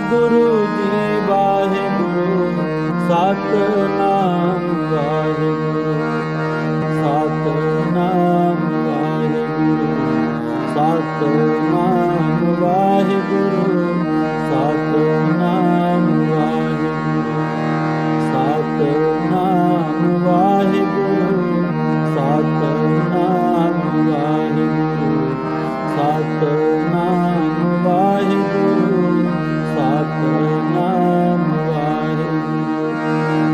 Waheguru ji Waheguru, Satnam Waheguru Satnam Waheguru Satnam Waheguru Satnam Waheguru Satnam Waheguru Satnam Waheguru Satnam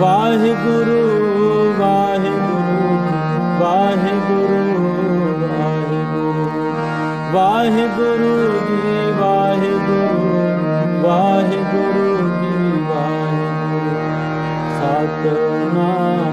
Waheguru Waheguru Waheguru Waheguru. Waheguru ji Waheguru Waheguru ji Waheguru. Satnam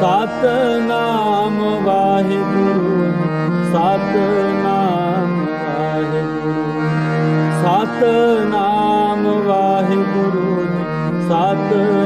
Satnam Waheguru Satnam Waheguru. Satnam Waheguru Satnam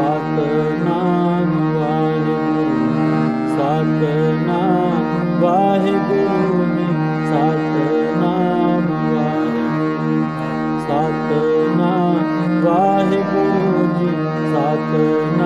Lord.